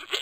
you